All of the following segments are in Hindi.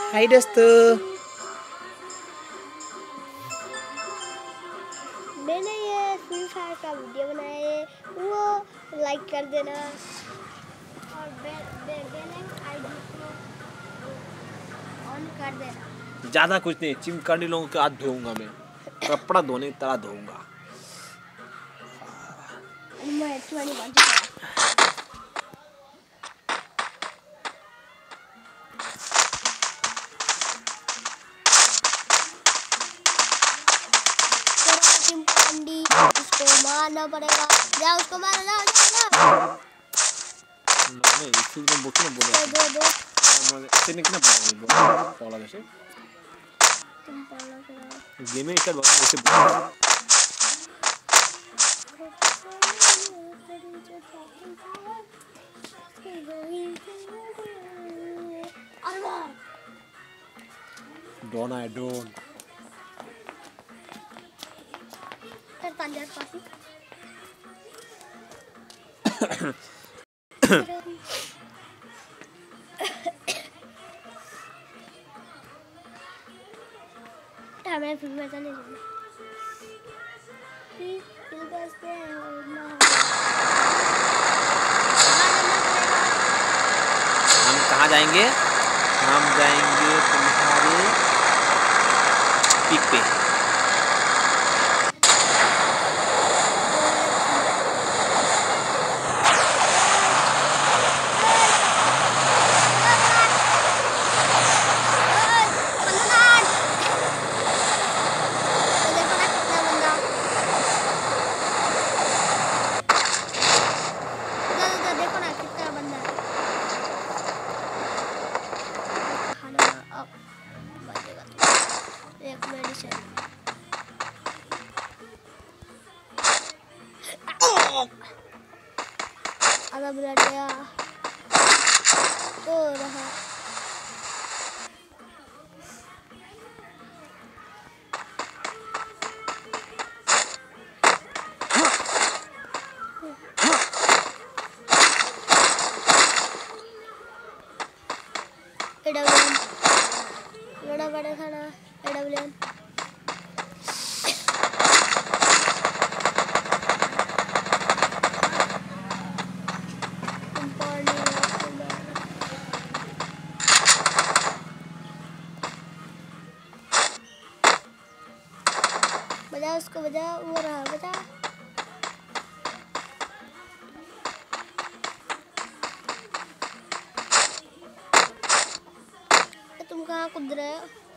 हाय दोस्तों मैंने ये फ्री फायर का वीडियो बनाया है। वो लाइक कर देना। और बेल बेल बेल आईडी को ऑन कर देना। ज़्यादा कुछ नहीं चिमकंडी लोगों के हाथ धोऊँगा मैं। कपड़ा धोने की तरह धोऊँगा। मैं मारना पड़ेगा जा उसको मारो जाओ जाओ जाओ नहीं इसी में बोल ना बोले दो दो दो sini kenapa bola bola sih तुम पढ़ना करो game ini kan bagus ऐसे बोला don't I don't हमें कहाँ जाएँगे? हम जाएँगे तुम्हारे पिक पे। तुम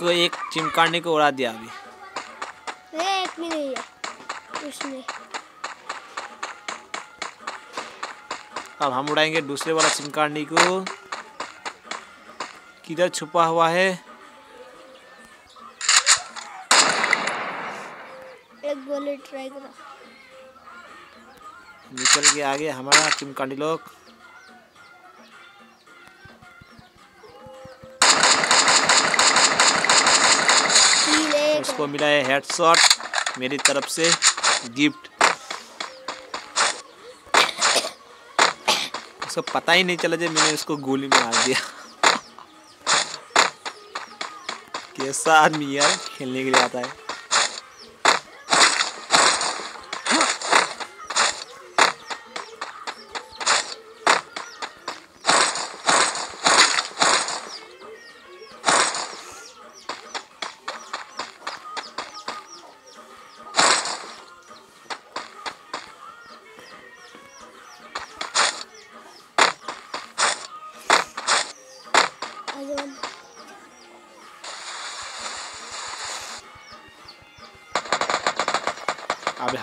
एक को एक चिमकांडी को उड़ा दिया अभी। एक भी नहीं है। उसमें अब हम उड़ाएँगे दूसरे वाला चिमकांडी को। किधर छुपा हुआ है? एक गोली ट्राई करो निकल के आगे हमारा चिमकांडी लोग। उसको मिला है हेडशॉट मेरी तरफ़ से गिफ्ट उसको पता ही नहीं चला जब मैंने उसको गोली मार दिया। कैसा आदमी यार, खेलने के लिए आता है।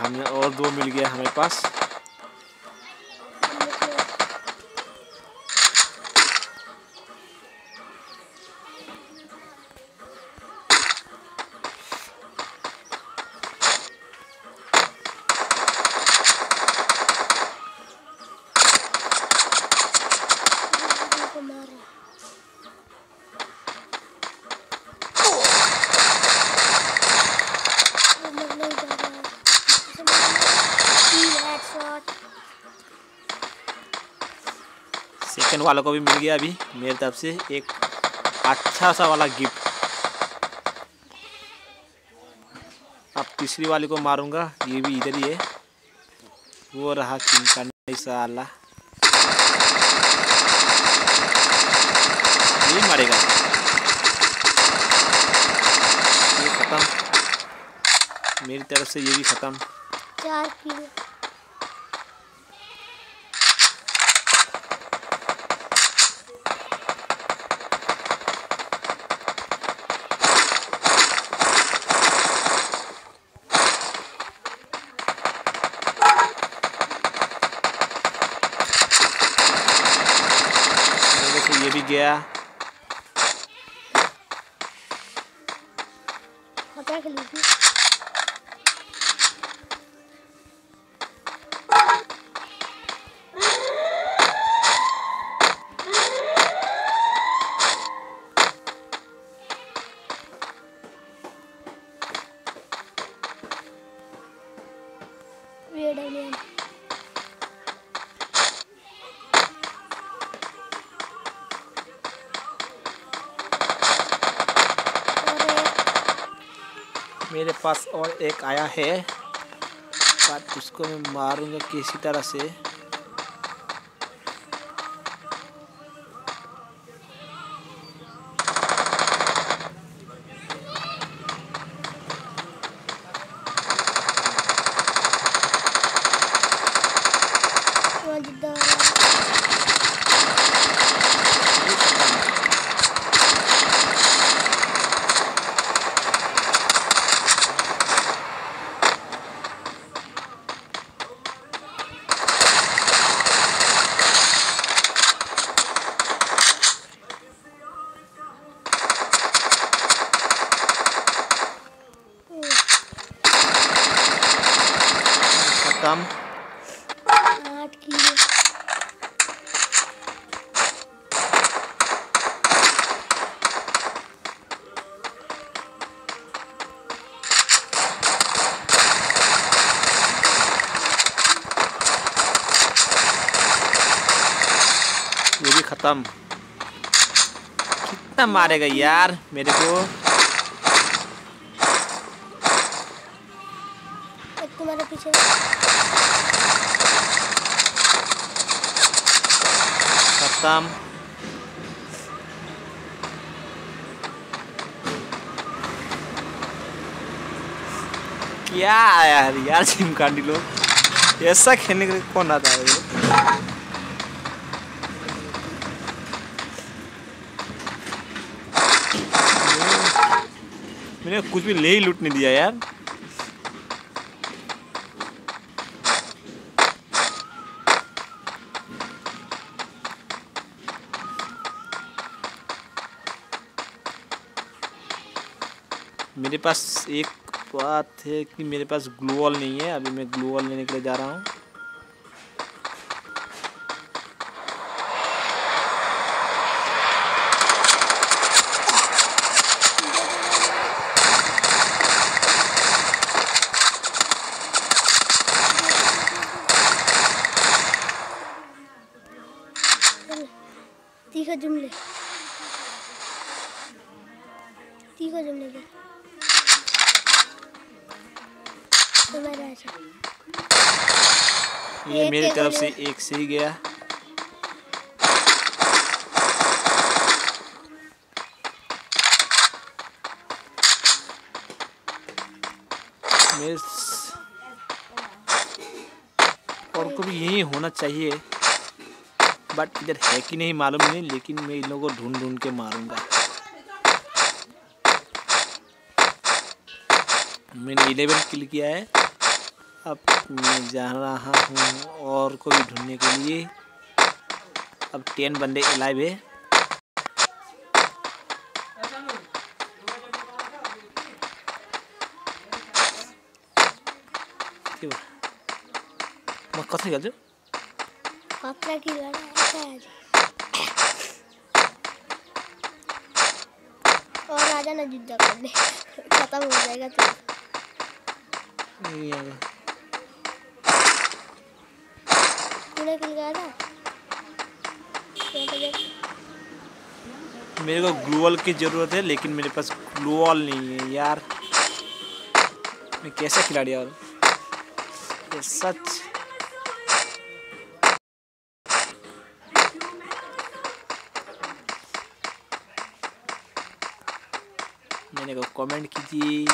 हमें और दो मिल गया हमारे पास। वालों को भी मिल गया अभी, मेरी तरफ़ से एक अच्छा सा वाला गिफ्ट अब तीसरी वाले को मारूँगा, ये भी इधर ही है। वो रहा साला ये मारेगा। ये खत्म। मेरी तरफ़ से ये भी खत्म। चार किलो। गया। हटा पास और एक आया है। बट उसको मैं मारूँगा किसी तरह से मज़ेदार ये खत्म। किलो ये भी खत्म। कितना मारेगा यार मेरे को। तुम्हारे पीछे। खत्म क्या आया है यार चिमकांडी लोग। ऐसा खेलने के लिए कौन आता है मैंने कुछ भी ले ही लूट नहीं दिया यार। पास एक बात है कि मेरे पास ग्लोअल नहीं है, अभी मैं ग्लोअल लेने के लिए जा रहा हूँ। तरफ़ से गोली। एक से ही गया और को भी यही होना चाहिए। बट इधर है कि नहीं मालूम नहीं, लेकिन मैं इन लोगों को ढूंढ ढूंढ के मारूँगा। मैंने इलेवन किल किया है। अब मैं जा रहा हूँ और को भी ढूँढने के लिए। अब टेन बंदे अलाइव है। म कसरी खेल्छु और राजा ना युद्ध कर दे खत्म हो जाएगा तो। ए, यहाँ तूने किल गया था। मेरे को ग्लूवॉल की ज़रूरत है लेकिन मेरे पास ग्लूवॉल नहीं है यार। मैं कैसा खिलाड़ी यार? ये सच। मैंने को कमेंट कीजिए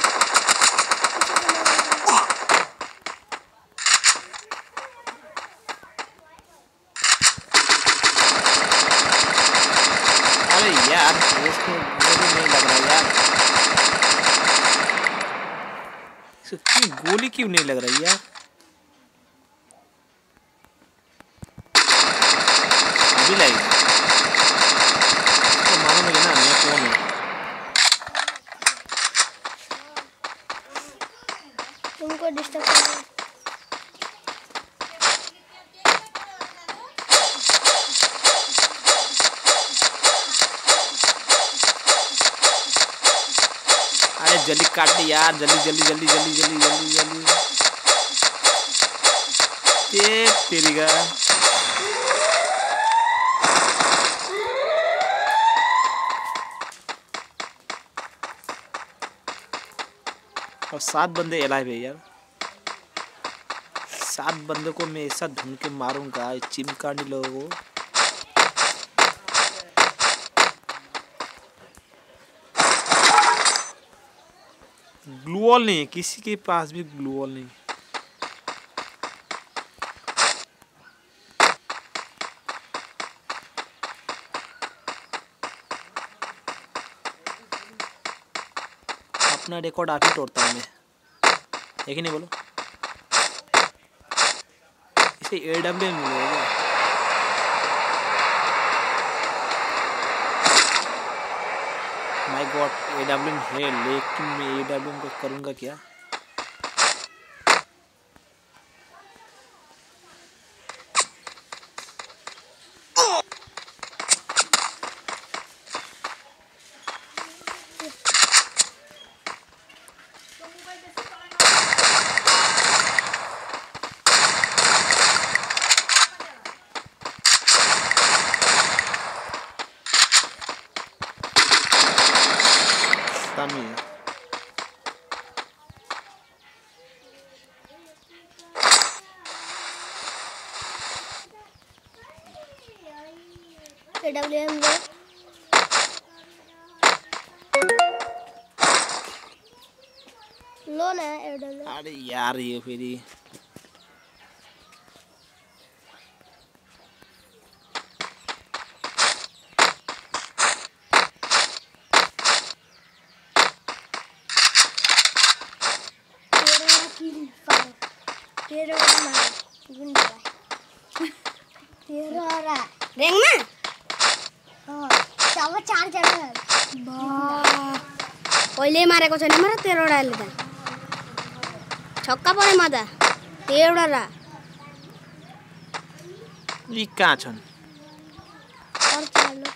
अरे यार उसको मुझे नहीं लग रहा यार क्यों गोली क्यों नहीं लग रही यार? अभी तो हूँ तुमको डिस्टर्ब जल्दी काट दे यार, जल्दी जल्दी जल्दी जल्दी जल्दी जल्दी जल्दी। तेरी का और सात बंदे अलाइव है यार। सात बंदों को मैं ऐसा ढूंढ के मारूँगा चिमकांडी लोगों को। ग्लूवॉल नहीं है, किसी के पास भी ग्लूवॉल नहीं है। अपना रिकॉर्ड आप ही तोड़ता हूँ मैं। है कि नहीं बोलो? इसे ए डब्ल्यू मिलेगा। माय गॉड ए डब्ल्यू है लेकिन मैं ए डब्ल्यू को करूँगा क्या? लो ना अरे यार ये फिर ಒಳ್ಳೆ না ಕೊನೆ ಮಾರ ತೇರೋಡ ಅಲ್ಲದ ছক্কা পরে মাদা তেরোড়ারা ই কাছন আর চালো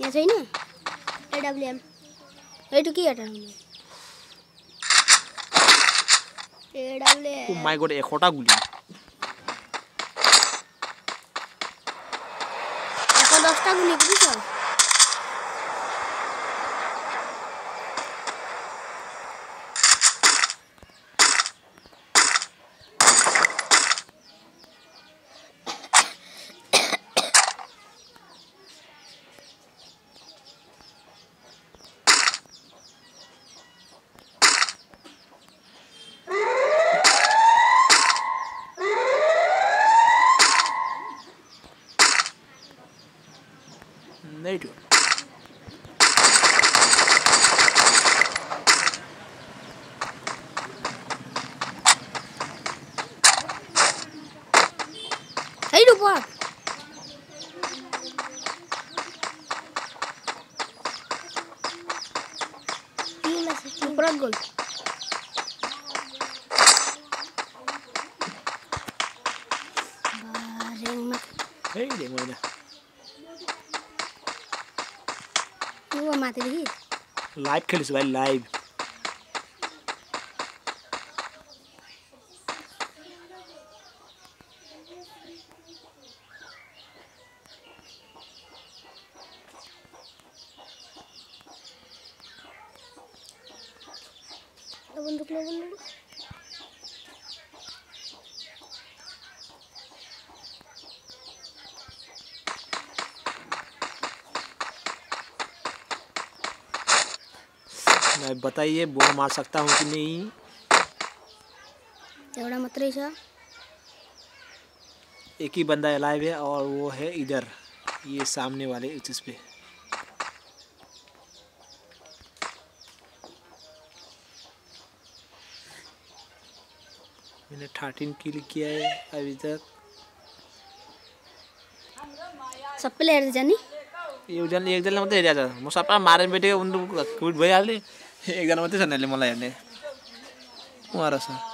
ইয়া যাই না এ ডব্লিউ এম এইটু কি এটা? A W O my god এখটা গুলি। এখন দশটা গুলি বুঝছ? Buran gol. Baring mak. Hei, dia mau dah. Gua mati lagi. Live kali sebab live. बताइए बॉल मार सकता हूँ कि नहीं? एवढा मात्र छ एक ही बंदा लाइव है और वो है इधर ये सामने वाले इस पे। मैंने थर्टीन किल किया है अभी तक। सबैले हेर्दै जाने एकजना एकजना मात्रै हेरिरहेको छ म सबै मारेर बेटेको उनीहरू क्विट भइहाल्ने एकजना मात्रै छ नानीले मलाई हेर्ने उहाँ रहेछ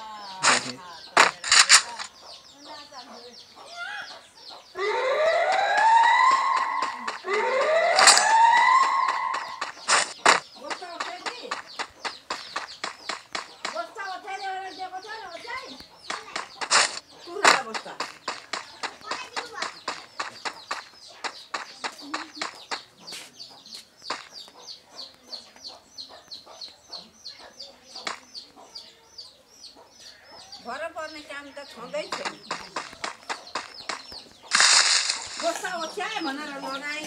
घर पर्ने काम त छँदैछ नि गोसा ओछ्याए भनेर लगाएँ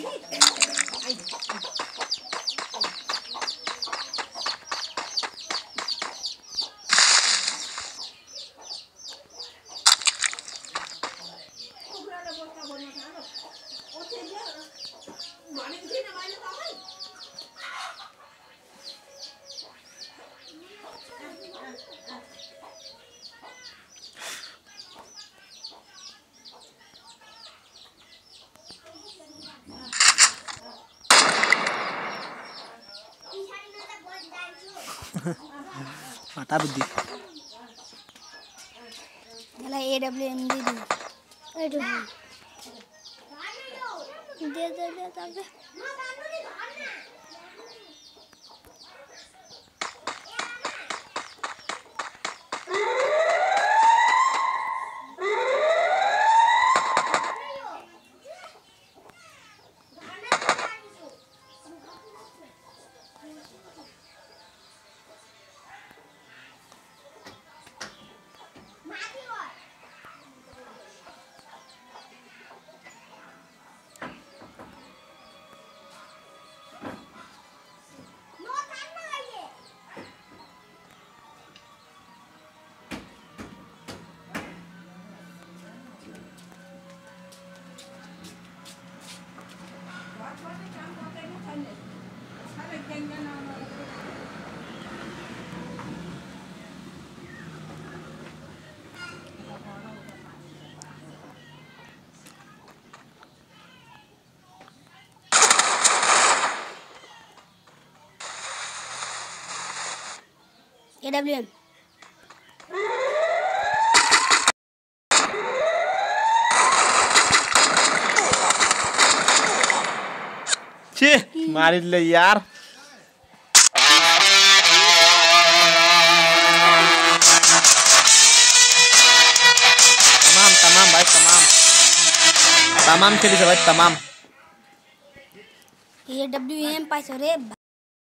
mata bedi malah ya WM dia dia dia AWM छे मारिदिले यार। तमाम तमाम भाइ तमाम। तमाम खेलिछ भाइ तमाम। ये डब्ल्यू एडब्लुएम पाइछ रे।